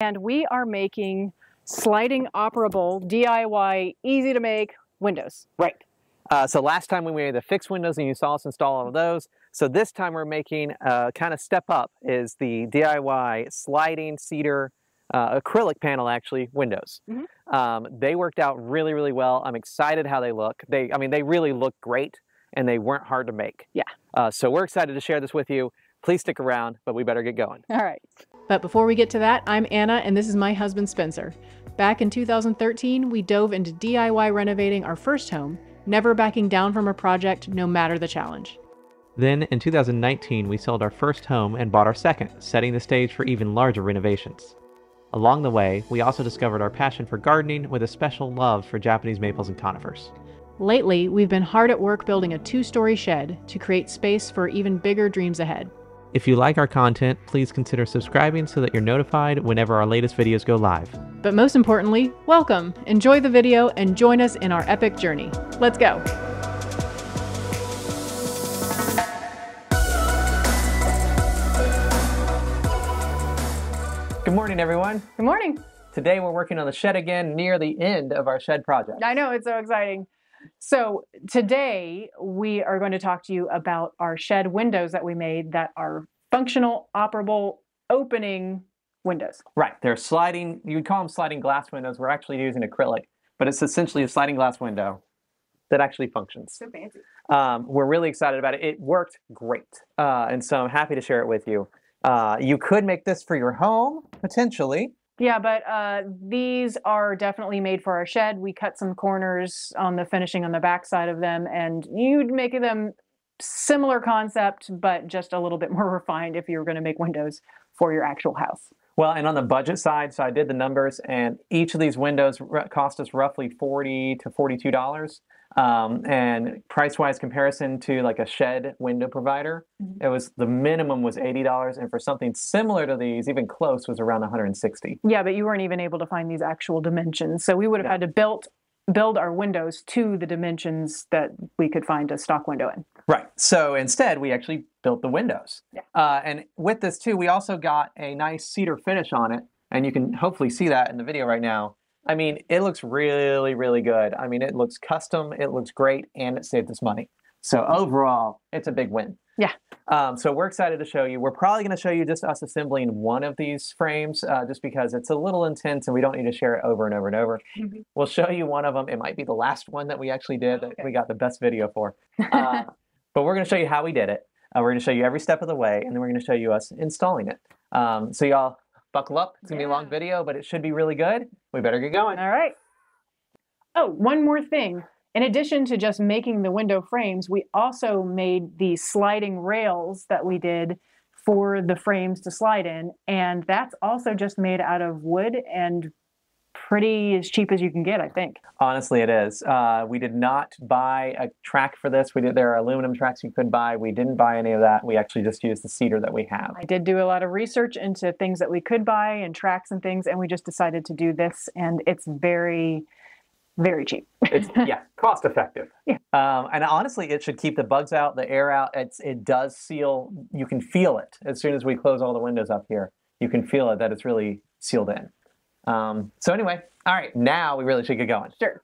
and we are making sliding operable DIY easy to make windows. Right. Uh, so last time we made the fixed windows and you saw us install all of those. So this time we're making a kind of step up is the DIY sliding cedar uh, acrylic panel actually windows. Mm -hmm. um, they worked out really, really well. I'm excited how they look. They, I mean, they really look great and they weren't hard to make. Yeah. Uh, so we're excited to share this with you. Please stick around, but we better get going. All right. But before we get to that, I'm Anna and this is my husband Spencer. Back in 2013, we dove into DIY renovating our first home, never backing down from a project no matter the challenge. Then, in 2019, we sold our first home and bought our second, setting the stage for even larger renovations. Along the way, we also discovered our passion for gardening with a special love for Japanese maples and conifers. Lately, we've been hard at work building a two story shed to create space for even bigger dreams ahead. If you like our content, please consider subscribing so that you're notified whenever our latest videos go live. But most importantly, welcome, enjoy the video, and join us in our epic journey. Let's go! Good morning, everyone. Good morning. Today we're working on the shed again near the end of our shed project. I know, it's so exciting. So today we are going to talk to you about our shed windows that we made that are functional, operable, opening windows. Right. They're sliding, you would call them sliding glass windows. We're actually using acrylic, but it's essentially a sliding glass window that actually functions. So fancy. Um, we're really excited about it. It worked great. Uh, and so I'm happy to share it with you. Uh, you could make this for your home, potentially. Yeah, but uh, these are definitely made for our shed. We cut some corners on the finishing on the back side of them, and you'd make them similar concept, but just a little bit more refined if you were going to make windows for your actual house. Well, and on the budget side, so I did the numbers, and each of these windows cost us roughly forty to forty-two dollars. Um, and price-wise comparison to like a shed window provider, mm-hmm. it was the minimum was eighty dollars, and for something similar to these, even close, was around one hundred and sixty. Yeah, but you weren't even able to find these actual dimensions, so we would have yeah. had to build build our windows to the dimensions that we could find a stock window in. Right. So instead, we actually built the windows. Yeah. Uh, and with this too, we also got a nice cedar finish on it, and you can hopefully see that in the video right now. I mean, it looks really, really good. I mean, it looks custom, it looks great, and it saved us money. So overall, it's a big win. Yeah. Um, so we're excited to show you. We're probably going to show you just us assembling one of these frames, uh, just because it's a little intense and we don't need to share it over and over and over. Mm-hmm. We'll show you one of them. It might be the last one that we actually did that okay. we got the best video for. Uh, but we're going to show you how we did it. Uh, we're going to show you every step of the way, and then we're going to show you us installing it. Um, so y'all buckle up. It's going to yeah. be a long video, but it should be really good. We better get going. All right. Oh, one more thing. In addition to just making the window frames, we also made the sliding rails that we did for the frames to slide in. And that's also just made out of wood and pretty as cheap as you can get, I think. Honestly, it is. Uh, we did not buy a track for this. We did. There are aluminum tracks you could buy. We didn't buy any of that. We actually just used the cedar that we have. I did do a lot of research into things that we could buy and tracks and things, and we just decided to do this. And it's very very cheap. it's yeah, cost effective. Yeah. Um, and honestly, it should keep the bugs out, the air out. It's it does seal. You can feel it as soon as we close all the windows up here. You can feel it that it's really sealed in. Um, so anyway, all right, now we really should get going. Sure.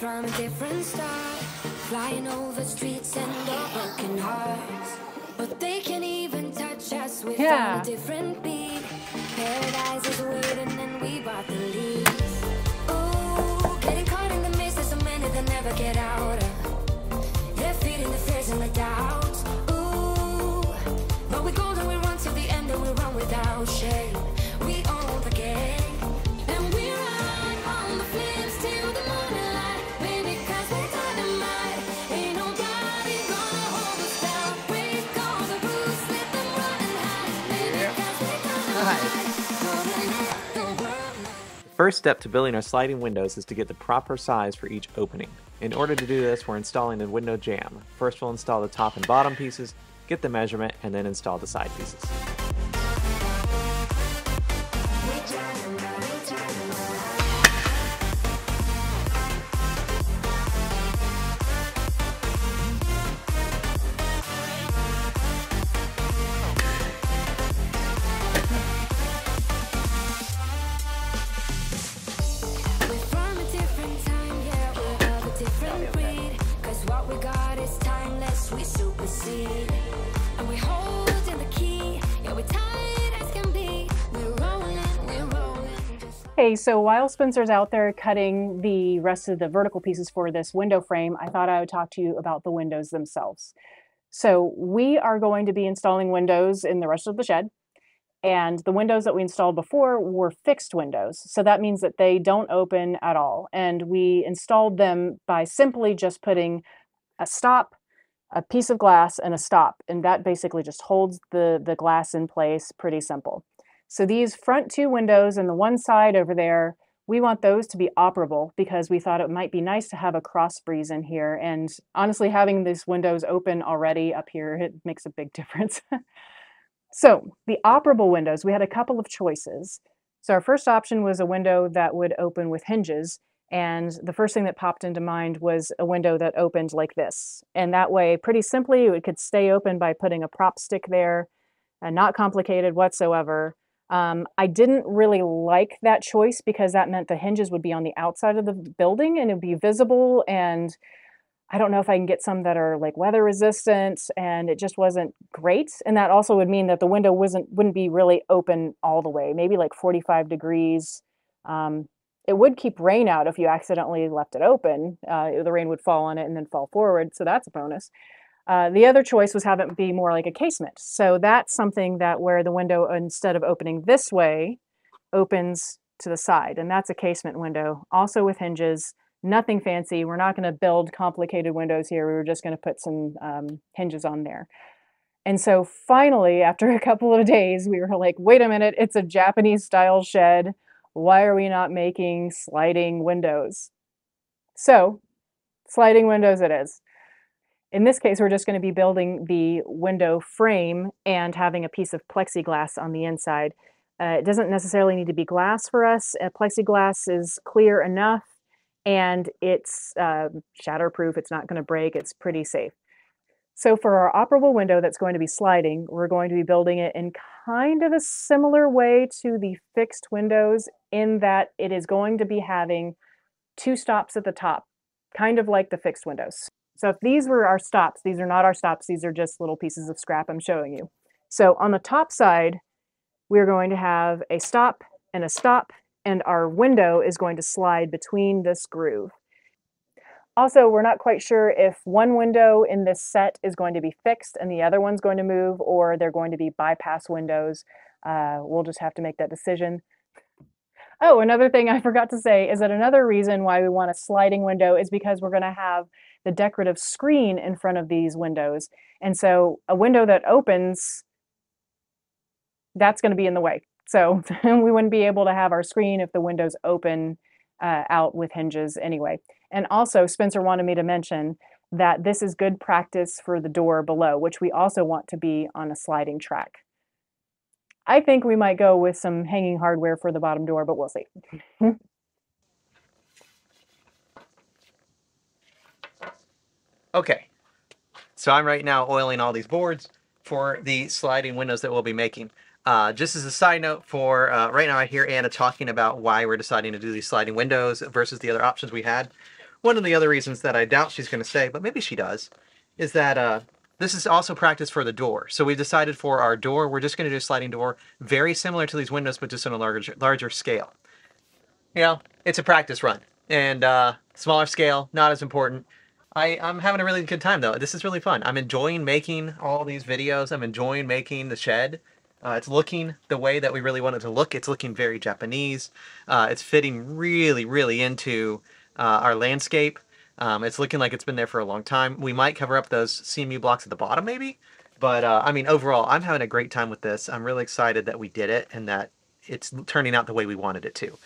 from a different star Flying over streets and broken hearts But they can even touch us with yeah. a different beat Paradise is waiting and we bought the First step to building our sliding windows is to get the proper size for each opening. In order to do this, we're installing the window jamb. First we'll install the top and bottom pieces, get the measurement, and then install the side pieces. Hey, so while Spencer's out there cutting the rest of the vertical pieces for this window frame, I thought I would talk to you about the windows themselves. So we are going to be installing windows in the rest of the shed. And the windows that we installed before were fixed windows. So that means that they don't open at all. And we installed them by simply just putting a stop, a piece of glass, and a stop. And that basically just holds the, the glass in place pretty simple. So these front two windows and the one side over there, we want those to be operable because we thought it might be nice to have a cross breeze in here. And honestly, having these windows open already up here, it makes a big difference. so the operable windows, we had a couple of choices. So our first option was a window that would open with hinges. And the first thing that popped into mind was a window that opened like this. And that way, pretty simply, it could stay open by putting a prop stick there, and not complicated whatsoever. Um, I didn't really like that choice because that meant the hinges would be on the outside of the building and it would be visible. And I don't know if I can get some that are like weather resistant and it just wasn't great. And that also would mean that the window wasn't wouldn't be really open all the way, maybe like 45 degrees. Um, it would keep rain out if you accidentally left it open. Uh, the rain would fall on it and then fall forward, so that's a bonus. Uh, the other choice was have it be more like a casement. So that's something that where the window, instead of opening this way, opens to the side. And that's a casement window, also with hinges, nothing fancy. We're not going to build complicated windows here. We were just going to put some um, hinges on there. And so finally, after a couple of days, we were like, wait a minute, it's a Japanese style shed. Why are we not making sliding windows? So sliding windows it is. In this case, we're just going to be building the window frame and having a piece of plexiglass on the inside. Uh, it doesn't necessarily need to be glass for us. Plexiglass is clear enough and it's uh, shatterproof. It's not going to break. It's pretty safe. So for our operable window that's going to be sliding, we're going to be building it in kind of a similar way to the fixed windows in that it is going to be having two stops at the top, kind of like the fixed windows. So if these were our stops, these are not our stops, these are just little pieces of scrap I'm showing you. So on the top side, we're going to have a stop and a stop, and our window is going to slide between this groove. Also, we're not quite sure if one window in this set is going to be fixed and the other one's going to move, or they're going to be bypass windows. Uh, we'll just have to make that decision. Oh, another thing I forgot to say is that another reason why we want a sliding window is because we're going to have the decorative screen in front of these windows. And so a window that opens, that's going to be in the way. So we wouldn't be able to have our screen if the windows open uh, out with hinges anyway. And also Spencer wanted me to mention that this is good practice for the door below, which we also want to be on a sliding track. I think we might go with some hanging hardware for the bottom door, but we'll see. Okay, so I'm right now oiling all these boards for the sliding windows that we'll be making. Uh, just as a side note for uh, right now I hear Anna talking about why we're deciding to do these sliding windows versus the other options we had. One of the other reasons that I doubt she's going to say, but maybe she does, is that uh, this is also practice for the door. So we decided for our door, we're just going to do a sliding door very similar to these windows, but just on a larger, larger scale. You know, it's a practice run. And uh, smaller scale, not as important. I, I'm having a really good time though. This is really fun. I'm enjoying making all these videos. I'm enjoying making the shed. Uh, it's looking the way that we really want it to look. It's looking very Japanese. Uh, it's fitting really, really into uh, our landscape. Um, it's looking like it's been there for a long time. We might cover up those CMU blocks at the bottom maybe. But uh, I mean, overall, I'm having a great time with this. I'm really excited that we did it and that it's turning out the way we wanted it to.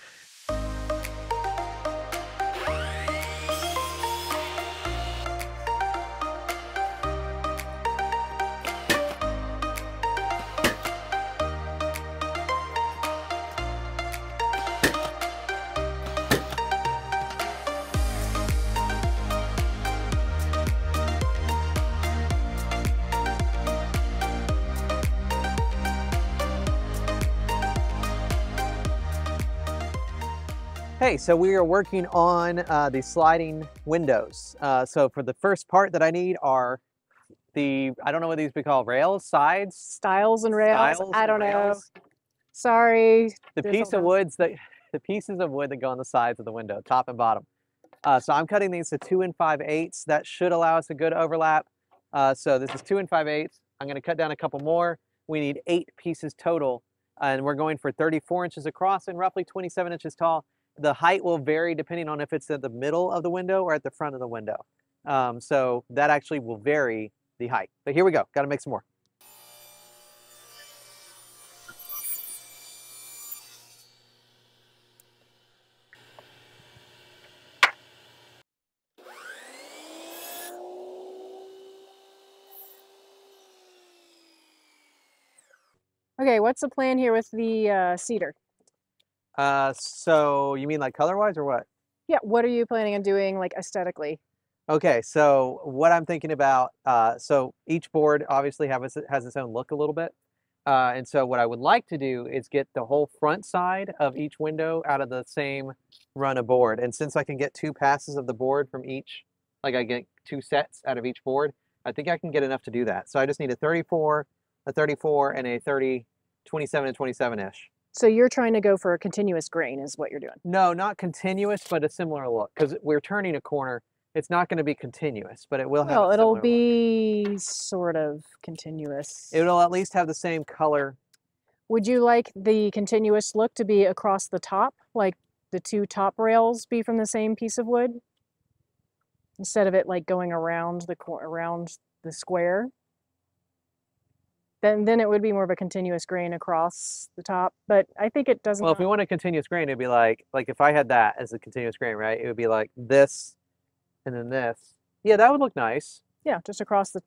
So we are working on uh, the sliding windows. Uh, so for the first part that I need are the, I don't know what these we call rails, sides? Stiles and rails. Stiles I don't know. Sorry. The There's piece of woods that the pieces of wood that go on the sides of the window, top and bottom. Uh, so I'm cutting these to two and five eighths. That should allow us a good overlap. Uh, so this is two and five eighths. I'm going to cut down a couple more. We need eight pieces total, and we're going for 34 inches across and roughly 27 inches tall. The height will vary depending on if it's at the middle of the window or at the front of the window. Um, so that actually will vary the height. But here we go. Got to make some more. Okay, what's the plan here with the uh, cedar? Uh, so you mean like color-wise or what? Yeah, what are you planning on doing like aesthetically? Okay, so what I'm thinking about, uh, so each board obviously have its, has its own look a little bit. Uh, and so what I would like to do is get the whole front side of each window out of the same run of board. And since I can get two passes of the board from each, like I get two sets out of each board, I think I can get enough to do that. So I just need a 34, a 34, and a 30, 27 and 27-ish. So you're trying to go for a continuous grain is what you're doing. No, not continuous, but a similar look. Because we're turning a corner, it's not going to be continuous, but it will have. Well, a it'll similar look. be sort of continuous. It'll at least have the same color. Would you like the continuous look to be across the top, like the two top rails be from the same piece of wood? Instead of it like going around the cor- around the square? Then then it would be more of a continuous grain across the top, but I think it doesn't Well, if we want a continuous grain, it'd be like like if I had that as a continuous grain, right? It would be like this, and then this. Yeah, that would look nice. yeah, just across the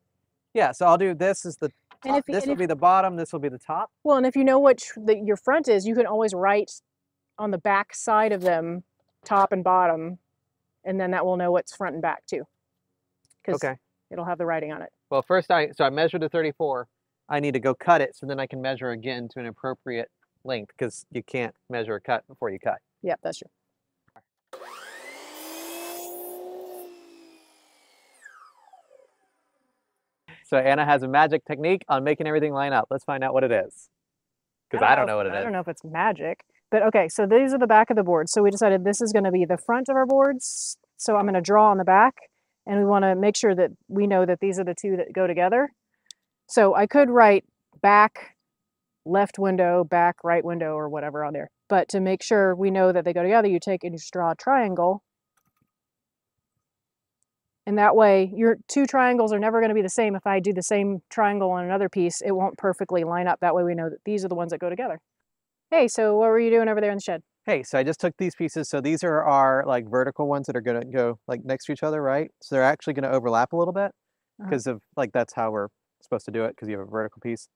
Yeah, so I'll do this is the And top, if- this will if- be the bottom, this will be the top. Well, and if you know what the, your front is, you can always write on the back side of them, top and bottom, and then that will know what's front and back too. Because Okay. it'll have the writing on it. Well, first I so I measured the 34. I need to go cut it so then I can measure again to an appropriate length because you can't measure a cut before you cut. Yep, that's true. So Anna has a magic technique on making everything line up. Let's find out what it is. Because I don't oh, know what it I is. don't know if it's magic, but okay. So these are the back of the board. So we decided this is going to be the front of our boards. So I'm going to draw on the back, and we want to make sure that we know that these are the two that go together. So I could write back, left window, back, right window, or whatever on there. But to make sure we know that they go together, you take and you draw a triangle. And that way, your two triangles are never going to be the same. If I do the same triangle on another piece, it won't perfectly line up. That way, we know that these are the ones that go together. Hey, so what were you doing over there in the shed? Hey, so I just took these pieces. So these are our like vertical ones that are going to go like next to each other, right? So they're actually going to overlap a little bit Uh-huh. because of like that's how we're supposed to do it because you have a vertical piece.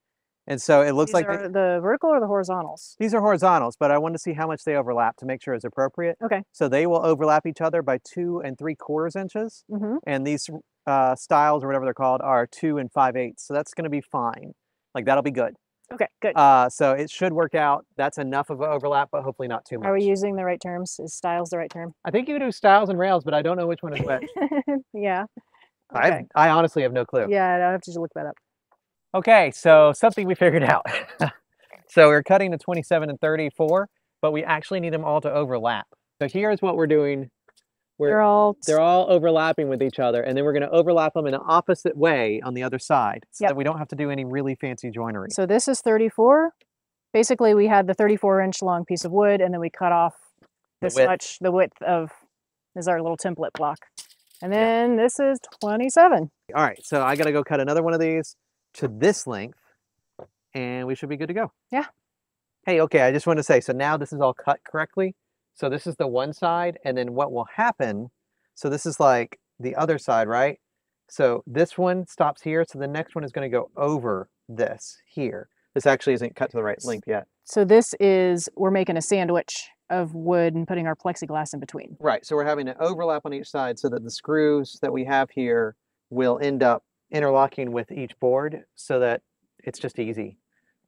And so it looks These like they- the vertical or the horizontals? these are horizontals, but I wanted to see how much they overlap to make sure it's appropriate. Okay. So they will overlap each other by two and three quarters inches. Mm-hmm. and these uh, stiles or whatever they're called are two and five eighths. So that's going to be fine. Like that'll be good. Okay, good. Uh, so it should work out. That's enough of an overlap, but hopefully not too much. Are we using the right terms? Is stiles the right term? I think you do stiles and rails, but I don't know which one is which. yeah. I Okay. I honestly have no clue. Yeah, I have to look that up. Okay, so something we figured out. so we're cutting to 27 and 34, but we actually need them all to overlap. So here's what we're doing. We're, They're all they're all overlapping with each other, and then we're going to overlap them in an opposite way on the other side so Yep. that we don't have to do any really fancy joinery. So this is 34. Basically, we had the 34 inch long piece of wood, and then we cut off this width. much, the width of, is our little template block. And then this is 27. All right, so I got to go cut another one of these to this length, and we should be good to go. Yeah. Hey, okay, I just want to say, so now this is all cut correctly. So this is the one side, and then what will happen, so this is like the other side, right? So this one stops here, so the next one is going to go over this here. This actually isn't cut to the right length yet. So this is, we're making a sandwich of wood and putting our plexiglass in between. Right, so we're having an overlap on each side so that the screws that we have here will end up interlocking with each board so that it's just easy.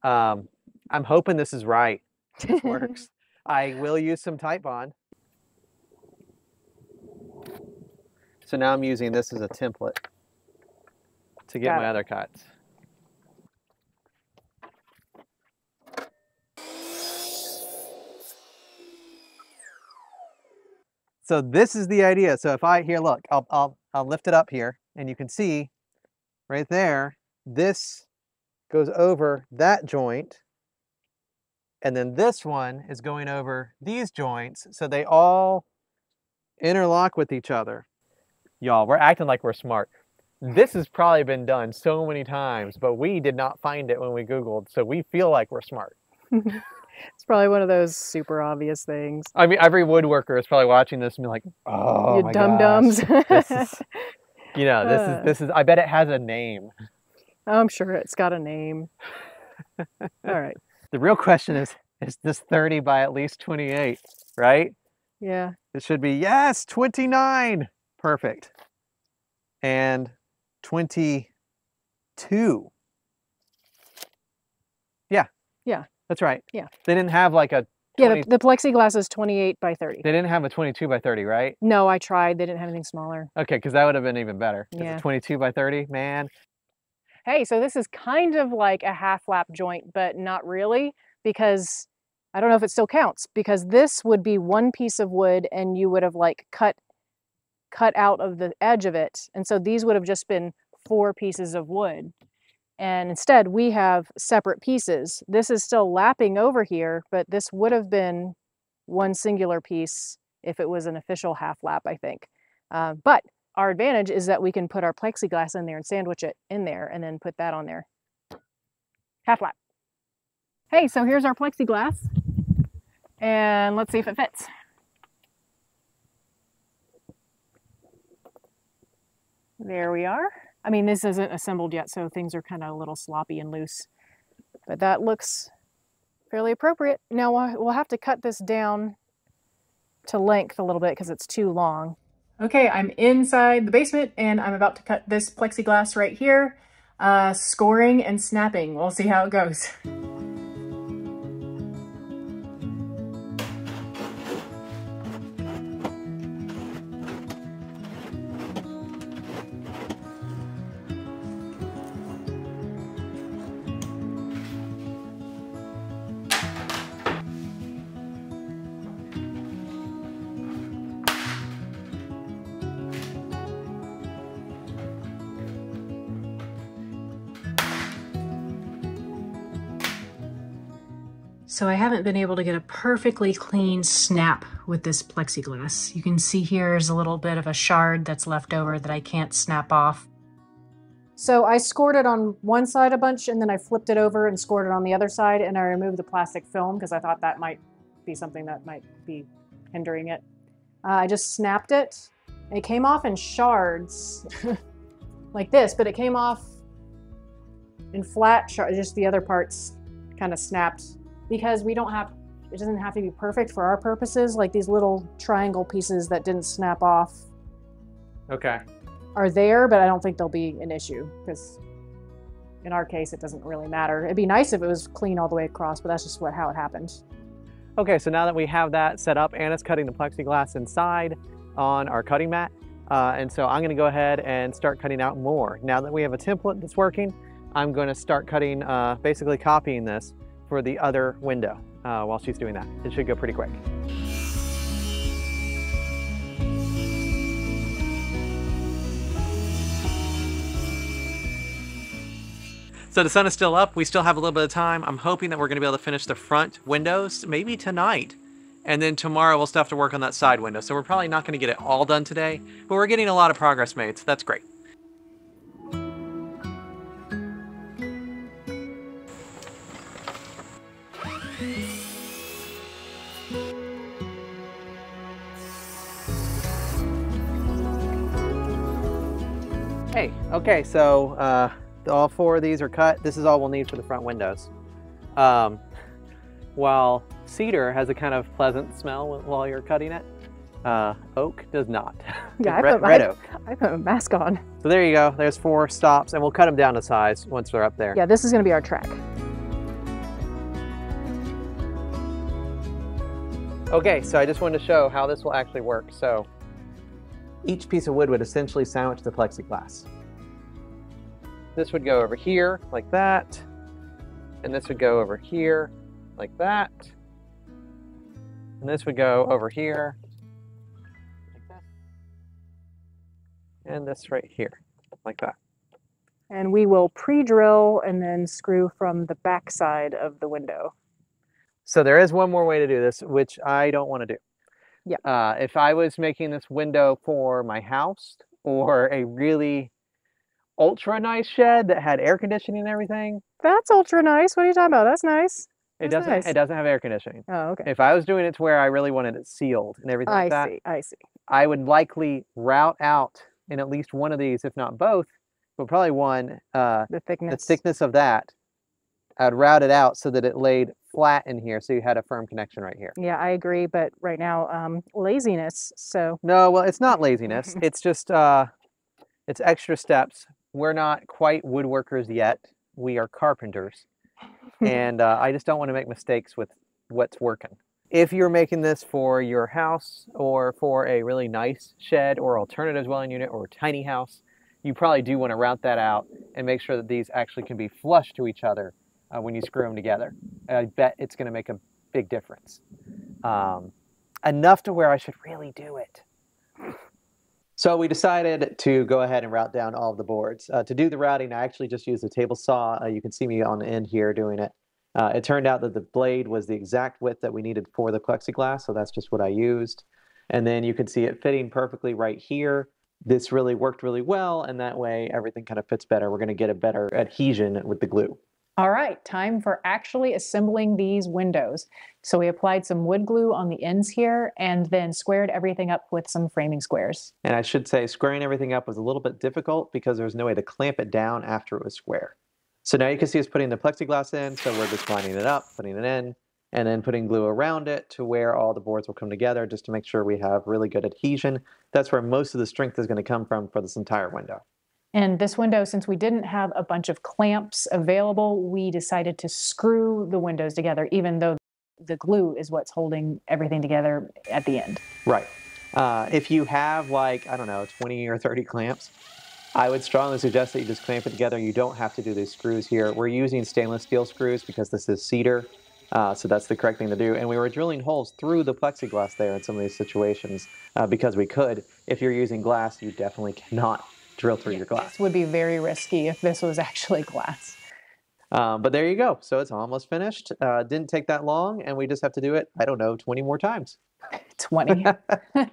Um, I'm hoping this is right. This works. I will use some Titebond. So now I'm using this as a template to get Got my it. other cuts. So this is the idea. So if I, here, look, I'll, I'll, I'll lift it up here and you can see right there, this goes over that joint. And then this one is going over these joints. So they all interlock with each other. Y'all, we're acting like we're smart. This has probably been done so many times, but we did not find it when we Googled. So we feel like we're smart. It's probably one of those super obvious things. I mean, every woodworker is probably watching this and be like, "Oh you my dum dums. you know, this Uh. is this is. I bet it has a name. I'm sure it's got a name. All right. The real question is: Is this thirty by at least twenty-eight? Right? Yeah. It should be yes, twenty-nine. Perfect. And twenty-two. Yeah. Yeah. That's right. Yeah. They didn't have like a. Yeah, the, the plexiglass is 28 by 30. They didn't have a twenty-two by thirty, right? No, I tried. They didn't have anything smaller. Okay, because that would have been even better. Yeah. twenty-two by thirty, man. Hey, so this is kind of like a half lap joint, but not really because I don't know if it still counts because this would be one piece of wood and you would have like cut cut out of the edge of it. And so these would have just been four pieces of wood. And instead we have separate pieces. This is still lapping over here, but this would have been one singular piece if it was an official half lap, I think. Uh, but our advantage is that we can put our plexiglass in there and sandwich it in there and then put that on there. Half lap. Hey, so here's our plexiglass. And let's see if it fits. There we are. I mean, this isn't assembled yet, so things are kind of a little sloppy and loose. But that looks fairly appropriate. Now we'll have to cut this down to length a little bit because it's too long. Okay, I'm inside the basement and I'm about to cut this plexiglass right here. Uh, scoring and snapping. We'll see how it goes. So I haven't been able to get a perfectly clean snap with this plexiglass. You can see here is a little bit of a shard that's left over that I can't snap off. So I scored it on one side a bunch and then I flipped it over and scored it on the other side and I removed the plastic film because I thought that might be something that might be hindering it. Uh, I just snapped it. It came off in shards like this, but it came off in flat shards, just the other parts kind of snapped because we don't have it doesn't have to be perfect for our purposes like these little triangle pieces that didn't snap off Okay. are there but i don't think they'll be an issue because in our case it doesn't really matter it'd be nice if it was clean all the way across but that's just what how it happened Okay, so now that we have that set up, Anna's cutting the plexiglass inside on our cutting mat. Uh, and so I'm gonna go ahead and start cutting out more. Now that we have a template that's working, I'm gonna start cutting, uh, basically copying this for the other window uh, while she's doing that. It should go pretty quick. So the sun is still up. We still have a little bit of time. I'm hoping that we're going to be able to finish the front windows maybe tonight. And then tomorrow we'll still have to work on that side window. So we're probably not going to get it all done today, but we're getting a lot of progress made. So that's great. Hey, okay, so uh, all four of these are cut. This is all we'll need for the front windows. Um, while cedar has a kind of pleasant smell while you're cutting it, uh, oak does not. Yeah, I put red oak. i put a mask on So there you go. There's four stops, and we'll cut them down to size once they're up there. yeah this is going to be our track Okay, so I just wanted to show how this will actually work. So each piece of wood would essentially sandwich the plexiglass. This would go over here like that, and this would go over here like that, and this would go over here like that, and this right here, like that. And we will pre-drill and then screw from the back side of the window. So there is one more way to do this, which I don't want to do. Yeah. Uh, if I was making this window for my house or a really ultra nice shed that had air conditioning and everything, That's ultra nice. What are you talking about? That's nice. it That's doesn't nice. it doesn't have air conditioning. Oh, okay. If I was doing it to where I really wanted it sealed and everything I like that, see. I see. I would likely route out in at least one of these, if not both, but probably one, uh, The the thickness. thickness of that. I'd route it out so that it laid flat in here, so you had a firm connection right here. Yeah, I agree. But right now, um, laziness. So No, well, it's not laziness. it's just uh, it's extra steps. We're not quite woodworkers yet. We are carpenters, and uh, I just don't want to make mistakes with what's working. If you're making this for your house or for a really nice shed or alternative dwelling unit or tiny house, you probably do want to route that out and make sure that these actually can be flush to each other uh, when you screw them together. I bet it's going to make a big difference. Um, enough to where I should really do it. So we decided to go ahead and route down all of the boards. Uh, to do the routing, I actually just used a table saw. Uh, you can see me on the end here doing it. Uh, it turned out that the blade was the exact width that we needed for the plexiglass, so that's just what I used. And then you can see it fitting perfectly right here. This really worked really well, and that way everything kind of fits better. We're going to get a better adhesion with the glue. All right, time for actually assembling these windows. So we applied some wood glue on the ends here and then squared everything up with some framing squares. And I should say, squaring everything up was a little bit difficult because there was no way to clamp it down after it was square. So now you can see us putting the plexiglass in, so we're just lining it up, putting it in, and then putting glue around it to where all the boards will come together just to make sure we have really good adhesion. That's where most of the strength is going to come from for this entire window. And this window, since we didn't have a bunch of clamps available, we decided to screw the windows together, even though the glue is what's holding everything together at the end. Right. Uh, if you have like, I don't know, 20 or 30 clamps, I would strongly suggest that you just clamp it together. You don't have to do these screws here. We're using stainless steel screws because this is cedar. Uh, so that's the correct thing to do. And we were drilling holes through the plexiglass there in some of these situations uh, because we could. If you're using glass, you definitely cannot drill through your glass. This would be very risky if this was actually glass. Um, but there you go. So it's almost finished. Uh, didn't take that long, and we just have to do it, I don't know, 20 more times. 20.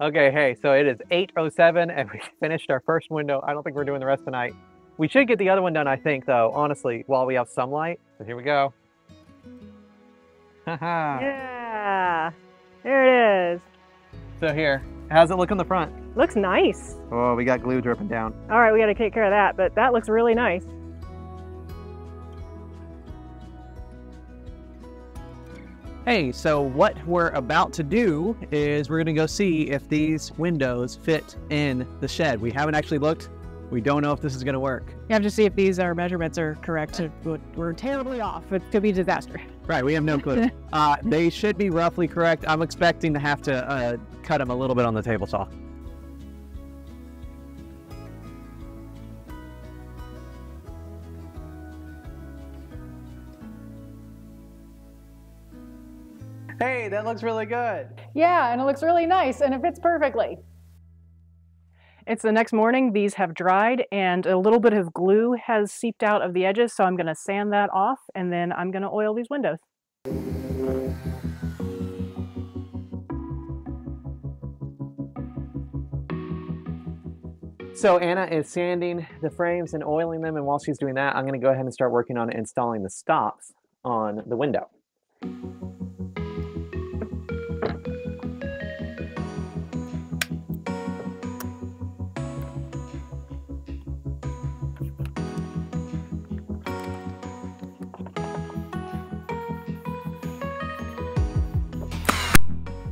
Okay, hey, so it is 8.07 and we finished our first window. I don't think we're doing the rest tonight. We should get the other one done, I think, though, honestly, while we have some light. So here we go. Yeah, there it is. so here, how's it look on the front? Looks nice. Oh, we got glue dripping down. All right, we got to take care of that, but that looks really nice. Hey, so what we're about to do is we're gonna go see if these windows fit in the shed. We haven't actually looked. We don't know if this is gonna work. You have to see if these our measurements are correct. We're terribly off. It could be a disaster. Right, we have no clue. uh, they should be roughly correct. I'm expecting to have to uh, cut them a little bit on the table saw. Hey, that looks really good. yeah, and it looks really nice and it fits perfectly. It's the next morning. These have dried and a little bit of glue has seeped out of the edges. So I'm going to sand that off and then I'm going to oil these windows. So Anna is sanding the frames and oiling them, and while she's doing that, I'm going to go ahead and start working on installing the stops on the window.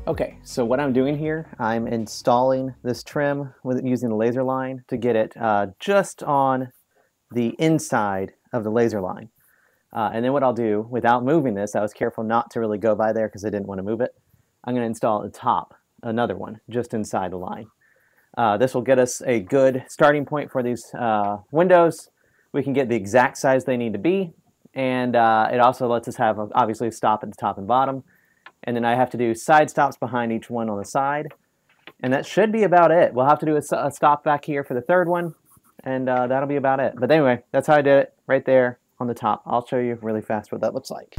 Okay, so what I'm doing here, I'm installing this trim with using the laser line to get it uh, just on the inside of the laser line. Uh, and then what I'll do, without moving this, I was careful not to really go by there because I didn't want to move it. I'm going to install the top, another one, just inside the line. Uh, this will get us a good starting point for these uh, windows. We can get the exact size they need to be, and uh, it also lets us have, a, obviously, a stop at the top and bottom and then I have to do side stops behind each one on the side. And that should be about it. We'll have to do a, a stop back here for the third one, and uh, that'll be about it. But anyway, that's how I did it right there on the top. I'll show you really fast what that looks like.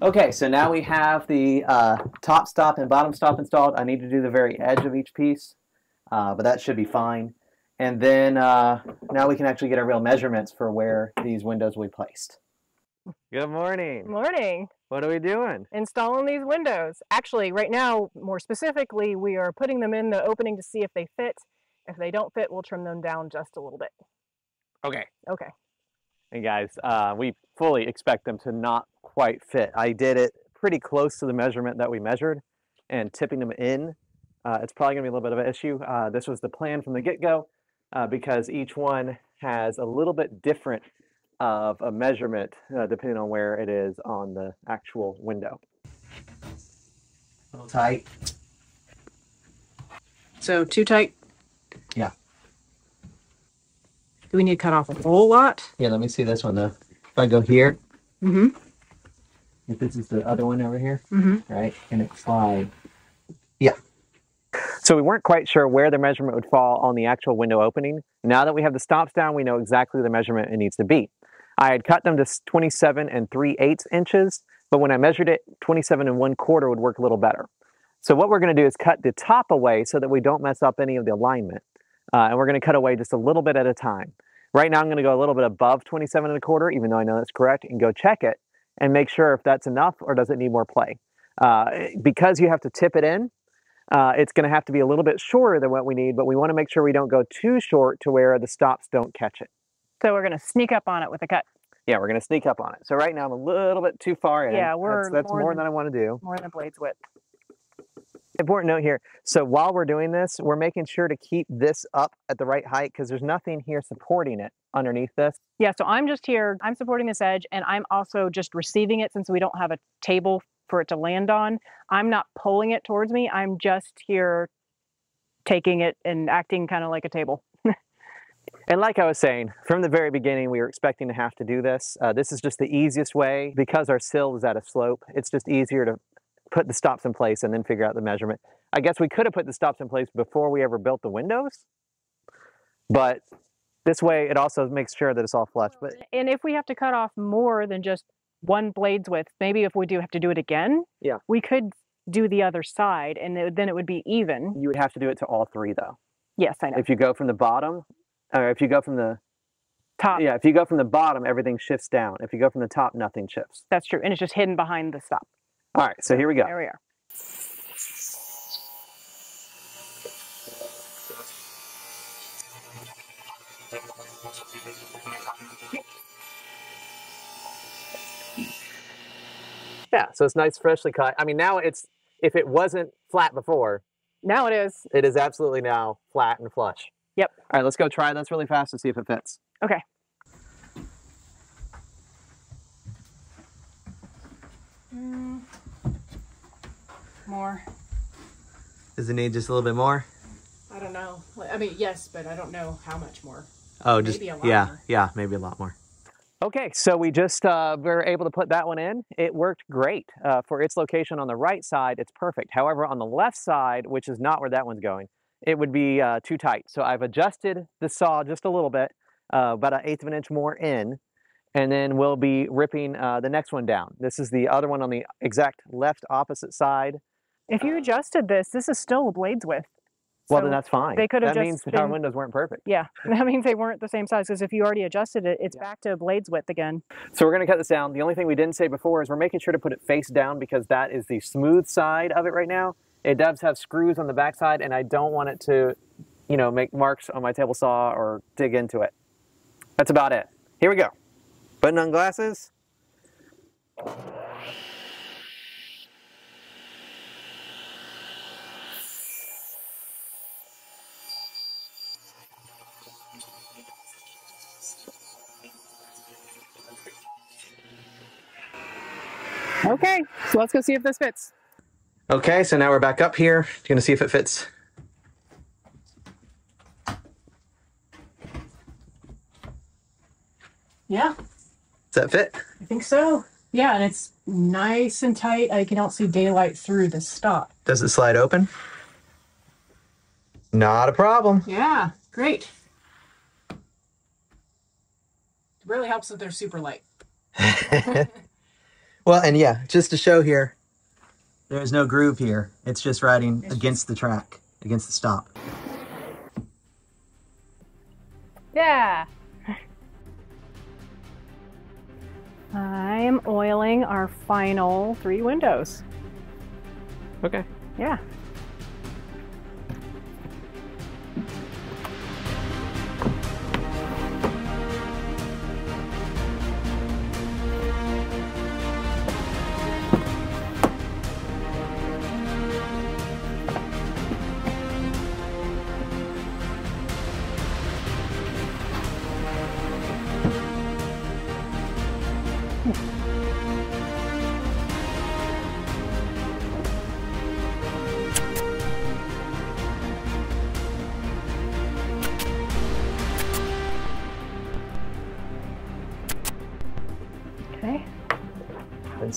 Okay, so now we have the uh, top stop and bottom stop installed. I need to do the very edge of each piece, uh, but that should be fine. And then uh, now we can actually get our real measurements for where these windows will be placed. Good morning. Morning. What are we doing? Installing these windows. Actually, right now, more specifically, we are putting them in the opening to see if they fit. If they don't fit, we'll trim them down just a little bit. Okay. Okay. And guys, uh, we fully expect them to not quite fit. I did it pretty close to the measurement that we measured and tipping them in. Uh, it's probably gonna be a little bit of an issue. Uh, this was the plan from the get-go uh, because each one has a little bit different of a measurement uh, depending on where it is on the actual window. A little tight. So too tight? Yeah. Do we need to cut off a whole lot? Yeah, let me see this one though. If I go here, Mm-hmm. if this is the other one over here, Mm-hmm. right, and it slides. Yeah. So we weren't quite sure where the measurement would fall on the actual window opening. Now that we have the stops down, we know exactly the measurement it needs to be. I had cut them to 27 and 3 eighths inches, but when I measured it, 27 and 1 quarter would work a little better. So what we're going to do is cut the top away so that we don't mess up any of the alignment. Uh, and we're going to cut away just a little bit at a time. Right now I'm going to go a little bit above 27 and a quarter, even though I know that's correct, and go check it and make sure if that's enough or does it need more play. Uh, because you have to tip it in, uh, it's going to have to be a little bit shorter than what we need, but we want to make sure we don't go too short to where the stops don't catch it. So we're gonna sneak up on it with a cut. Yeah, we're going to sneak up on it. So right now I'm a little bit too far in. Yeah, we're that's, that's more more than- than I want to do. More than blades width. Important note here. So while we're doing this, we're making sure to keep this up at the right height because there's nothing here supporting it underneath this. Yeah, so I'm just here, I'm supporting this edge, and I'm also just receiving it since we don't have a table for it to land on. I'm not pulling it towards me, I'm just here taking it and acting kind of like a table. And like I was saying, from the very beginning, we were expecting to have to do this. Uh, this is just the easiest way because our sill is at a slope. It's just easier to put the stops in place and then figure out the measurement. I guess we could have put the stops in place before we ever built the windows, but this way it also makes sure that it's all flush. But And if we have to cut off more than just one blade's width, maybe if we do have to do it again, Yeah. we could do the other side and it- then it would be even. you would have to do it to all three though. Yes, I know. If you go from the bottom, or if you go from the Top, yeah, if you go from the bottom, everything shifts down. If you go from the top, nothing shifts. that's true. And it's just hidden behind the stop. All right, so here we go. There we are. Yeah, so it's nice, freshly cut. I mean, now it's if it wasn't flat before, Now it is. it is absolutely now flat and flush. Yep. All right, let's go try this really fast to see if it fits. Okay. Mm, more. Does it need just a little bit more? I don't know. I mean, yes, but I don't know how much more. Oh, just Maybe a lot yeah, more. yeah, maybe a lot more. Okay, so we just uh, were able to put that one in. It worked great. Uh, for its location on the right side, it's perfect. However, on the left side, which is not where that one's going, it would be uh, too tight. So I've adjusted the saw just a little bit, uh, about an eighth of an inch more in, and then we'll be ripping uh, the next one down. This is the other one on the exact left opposite side. If you adjusted this, this is still a blades width. Well, So then that's fine. they could have That just means that our windows weren't perfect. Yeah, that means they weren't the same size because if you already adjusted it, it's Yeah. back to blades width again. So we're going to cut this down. The only thing we didn't say before is we're making sure to put it face down because that is the smooth side of it right now. It does have screws on the back side, and I don't want it to, you know, make marks on my table saw or dig into it. That's about it. Here we go. Putting on glasses. Okay, so let's go see if this fits. Okay, so now we're back up here. You're Going to see if it fits. Yeah, Does that fit? I think so. Yeah, and it's nice and tight. I can also see daylight through the stop. Does it slide open? Not a problem. Yeah, great. It really helps that they're super light. Well, and yeah, just to show here, there's no groove here. It's just riding against the track, against the stop. Yeah. I'm oiling our final three windows. Okay. Yeah.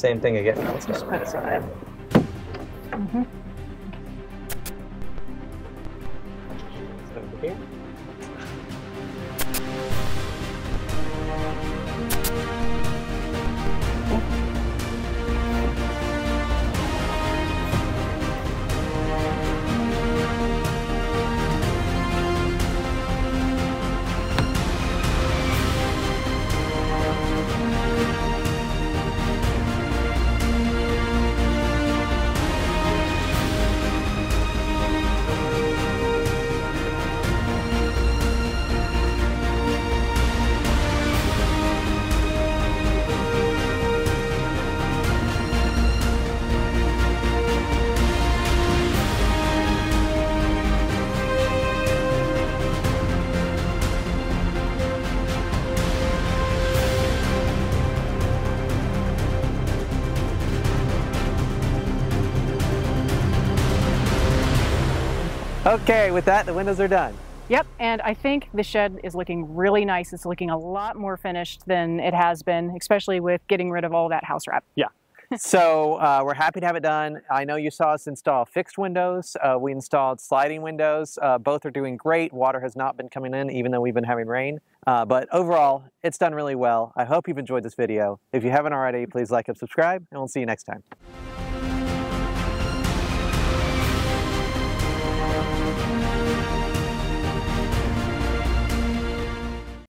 Same thing again. Let's. Okay, with that, the windows are done. Yep, and I think the shed is looking really nice. It's looking a lot more finished than it has been, especially with getting rid of all that house wrap. Yeah. so uh, we're happy to have it done. I know you saw us install fixed windows. Uh, we installed sliding windows. Uh, both are doing great. Water has not been coming in, even though we've been having rain. Uh, but overall, it's done really well. I hope you've enjoyed this video. If you haven't already, please like and subscribe, and we'll see you next time.